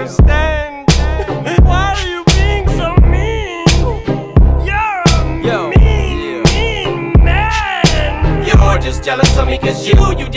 understand. Why are you being so mean? You're a Yo, mean, mean man. You're just jealous of me cause you, you just